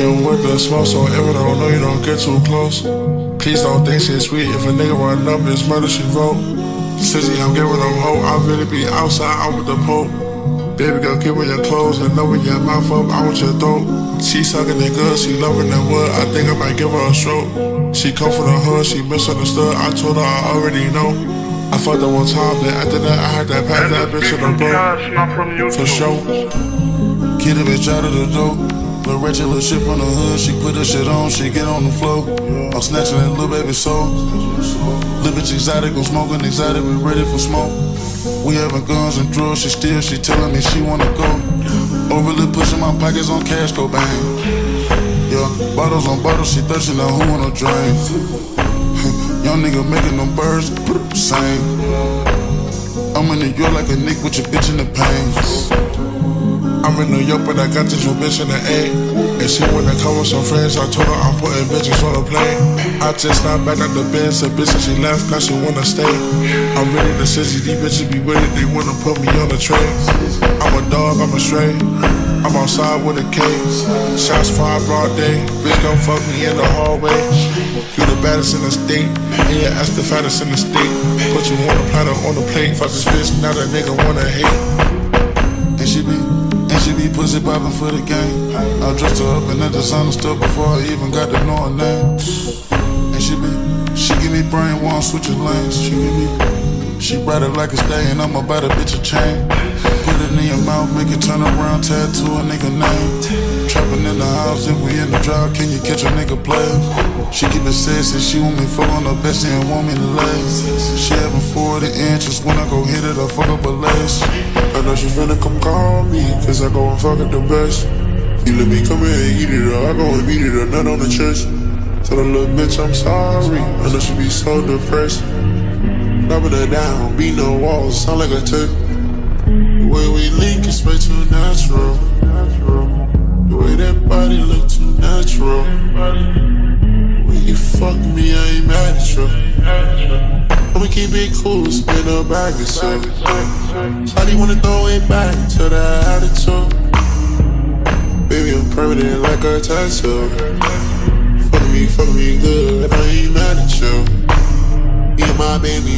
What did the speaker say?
am with the smoke, so if I don't know you don't get too close. Please don't think shit sweet. If a nigga run up, it's murder she wrote. Sissy, I'm giving them hope. I really be outside, out with the pope. Baby girl, give me your clothes and open your mouth up, I want your throat. She sucking it good, she loving that wood. I think I might give her a stroke. She come from the hood, she misunderstood. I told her I already know. I fucked her one time, then after that I had that pass that bitch to the bro. For sure. Get a bitch out of the door. Little ratchet, little shit from the hood. She put her shit on, she get on the floor. I'm snatching that little baby soul. Bitch exotic, I'm smoking exotic, we ready for smoke. We having guns and drugs, she still, she telling me she wanna go. Overly pushing my pockets on cash go bang. Yeah, bottles on bottles, she thirsty, now who wanna drink? Young nigga making them birds sing. I'm in New York like a Nick with your bitch in the pain. I'm in New York, but I got this new bitch in the A. And she wanna come with some friends, I told her I'm putting bitches on a plane. I just got back at the Benz, the bitch she left, now she wanna stay. I'm ready to see these bitches be with it, they wanna put me on the train. I'm a dog, I'm a stray. I'm outside with a K. Shots fired broad day. Bitch gon' fuck me in the hallway. You the baddest in the state, and your ass the fattest in the state. Put you on a platter on the plate. Fuck this bitch, now that nigga wanna hate. And she be and she be pussy poppin' for the game. I dressed her up in that designer stuff before I even got to know her name. And she be, she give me brain, one switching lanes. She give me, she bright it like a stay, and I'm about a bitch a chain. Put it in your mouth, make it turn around, tattoo a nigga name. Trapping in the house, if we in the drought, can you catch a nigga play? She keep it sexy, she want me fuck on her bestie and want me to lay. She having 40 inches, when I go hit it, I fuck up a lace. I know she finna come call me, cause I go and fuck at the best. You let me come here and eat it up, I go and beat it up, nut on the chest. Tell the little bitch I'm sorry, I know she be so depressed. Rubbing her down, beat no walls, sound like a tip. The way we link is way too natural. The way that body look too natural. The way you fuck me, I ain't mad at you. I'ma keep it cool, spin a bag of shit. Shawty wanna throw it back to the attitude. Baby, I'm permanent like a tattoo. Fuck me, fuck me good, I ain't mad at you. You my baby.